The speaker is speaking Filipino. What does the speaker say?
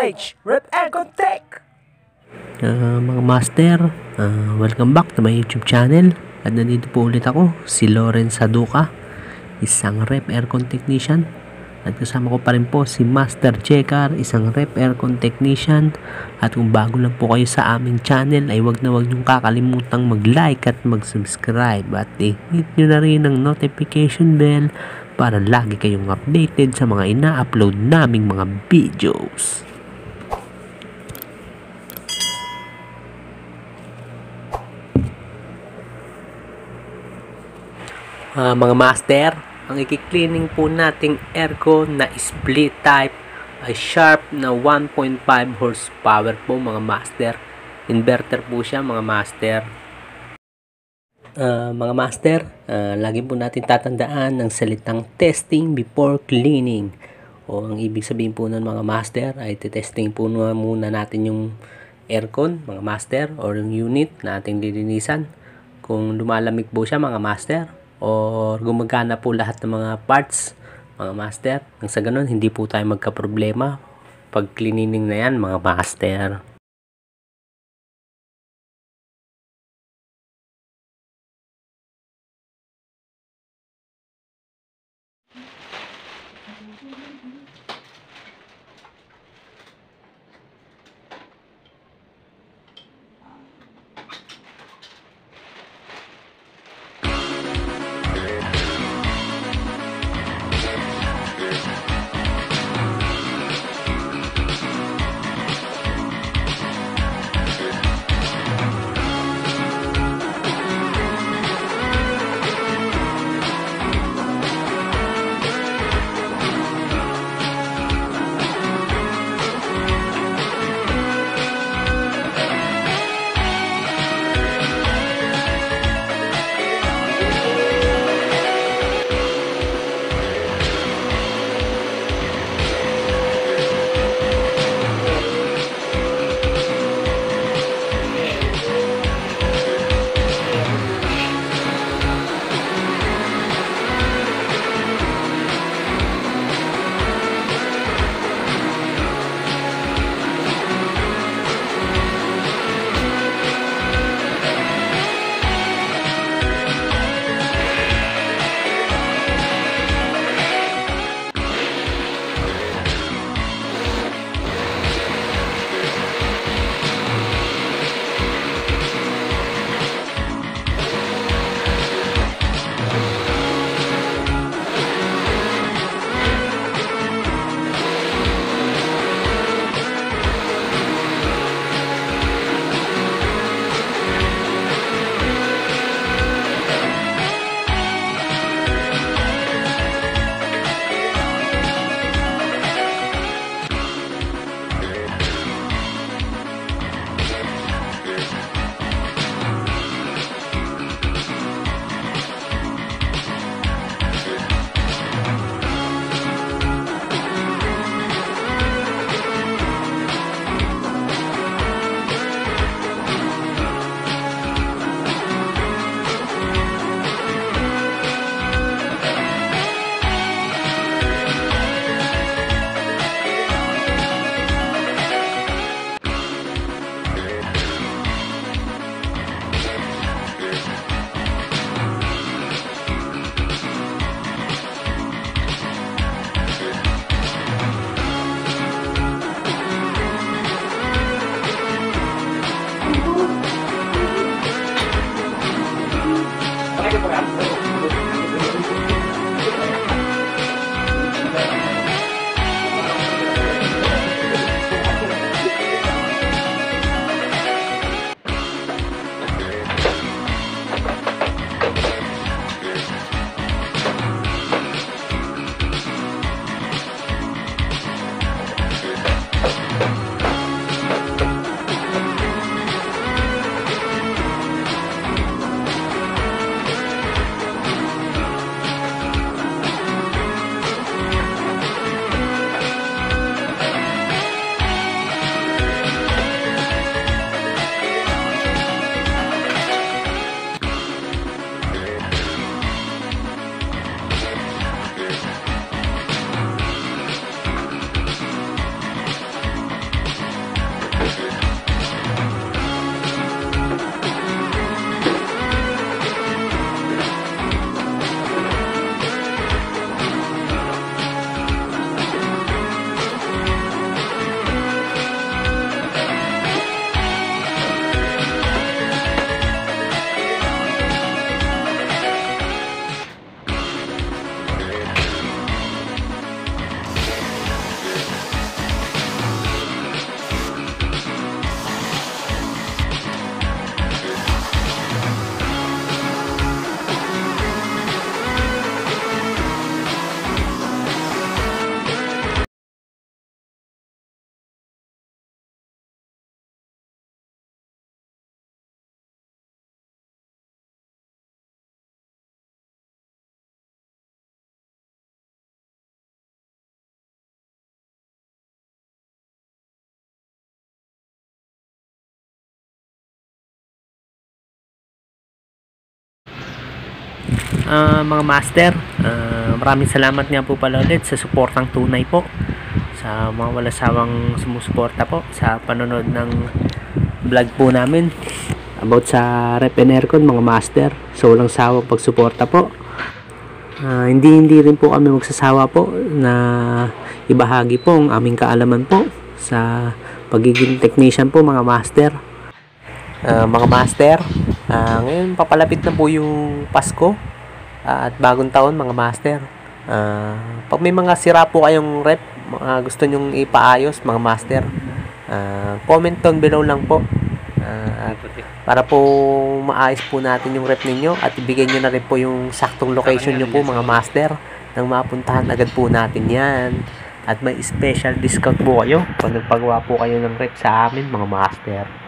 DLH Rep Aircon Tech. Uh, mga master, uh, welcome back to my YouTube channel. At nandito po ulit ako, si Lawrence Saduka, isang rep aircon technician. At kasama ko pa rin po si Master Checker, isang rep aircon technician. At kung bago lang po kayo sa aming channel, ay wag na wag niyong kakalimutang mag-like at mag-subscribe. At i-hit nyo na rin ang notification bell para lagi kayong updated sa mga ina-upload naming mga videos. Ah, mga master, ang i-cleaning po nating aircon na split type ay sharp na 1.5 horsepower po mga master. Inverter po siya mga master. Ah, mga master, ah, lagi po natin tatandaan ng salitang testing before cleaning. O ang ibig sabihin po ng mga master ay testing po na muna natin yung aircon, mga master, or yung unit na ating lilinisan. Kung lumalamig po siya mga master, or gumagana po lahat ng mga parts mga master. Nang sa ganun hindi po tayo magka-problema pag cleaning na yan mga master. Ah, mga master. Ah, maraming salamat nga po pala ulit sa suportang tunay po. Sa mga wala sawang sumusuporta po sa panonood ng vlog po namin about sa rep aircon mga master. So walang sawang pagsuporta po. Ah, hindi hindi rin po kami magsasawa po na ibahagi po ang aming kaalaman po sa pagiging technician po mga master. Ah, mga master, ah, ngayon papalapit na po yung Pasko ah, at bagong taon mga master. Ah, pag may mga sira po kayong rep, mga gusto nyong ipaayos mga master, ah, comment down below lang po. At para po maayos po natin yung rep ninyo at ibigay nyo na rin po yung saktong location nyo po mga master nang mapuntahan agad po natin yan. At may special discount po kayo pag nagpagawa po kayo ng rep sa amin mga master.